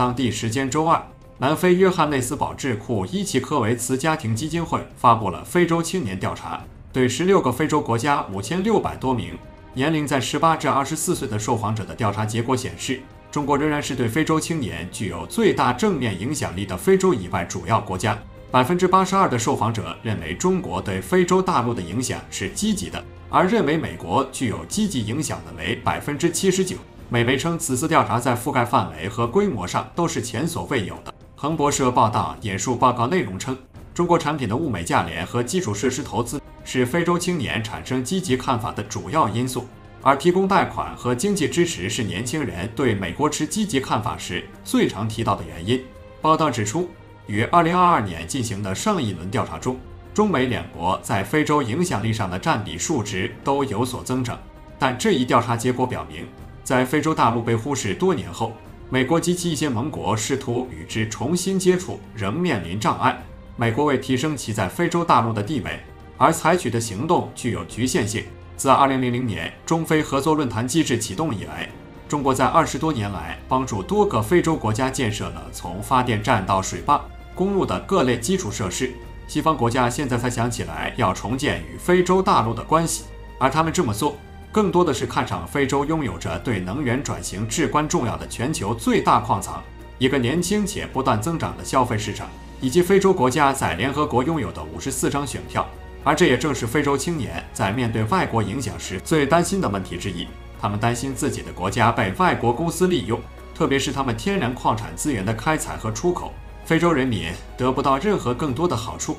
当地时间周二，南非约翰内斯堡智库伊奇科维茨家庭基金会发布了非洲青年调查，对十六个非洲国家五千六百多名年龄在十八至二十四岁的受访者的调查结果显示，中国仍然是对非洲青年具有最大正面影响力的非洲以外主要国家。百分之八十二的受访者认为中国对非洲大陆的影响是积极的，而认为美国具有积极影响的为百分之七十九。美媒称，此次调查在覆盖范围和规模上都是前所未有的。彭博社报道引述报告内容称，中国产品的物美价廉和基础设施投资是非洲青年产生积极看法的主要因素，而提供贷款和经济支持是年轻人对美国持积极看法时最常提到的原因。报道指出。于2022年进行的上一轮调查中，中美两国在非洲影响力上的占比数值都有所增长。但这一调查结果表明，在非洲大陆被忽视多年后，美国及其一些盟国试图与之重新接触，仍面临障碍。美国为提升其在非洲大陆的地位而采取的行动具有局限性。自2000年中非合作论坛机制启动以来，中国在二十多年来帮助多个非洲国家建设了从发电站到水坝。公路的各类基础设施，西方国家现在才想起来要重建与非洲大陆的关系，而他们这么做，更多的是看上非洲拥有着对能源转型至关重要的全球最大矿藏，一个年轻且不断增长的消费市场，以及非洲国家在联合国拥有的五十四张选票。而这也正是非洲青年在面对外国影响时最担心的问题之一。他们担心自己的国家被外国公司利用，特别是他们天然矿产资源的开采和出口。非洲人民得不到任何更多的好处，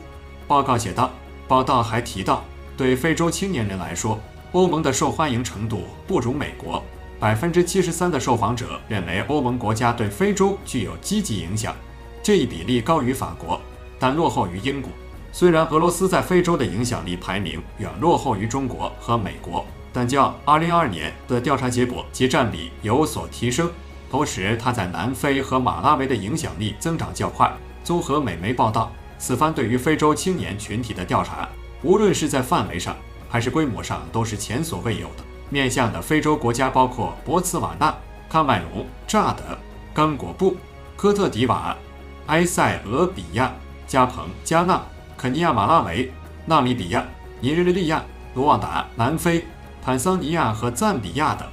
报告写道。报道还提到，对非洲青年人来说，欧盟的受欢迎程度不如美国。百分之七十三的受访者认为欧盟国家对非洲具有积极影响，这一比例高于法国，但落后于英国。虽然俄罗斯在非洲的影响力排名远落后于中国和美国，但较2022年的调查结果及占比有所提升。同时，它在南非和马拉维的影响力增长较快。综合美媒报道，此番对于非洲青年群体的调查，无论是在范围上还是规模上，都是前所未有的。面向的非洲国家包括博茨瓦纳、喀麦隆、乍得、刚果布、科特迪瓦、埃塞俄比亚、加蓬、加纳、肯尼亚、马拉维、纳米比亚、尼日利亚、卢旺达、南非、坦桑尼亚和赞比亚等。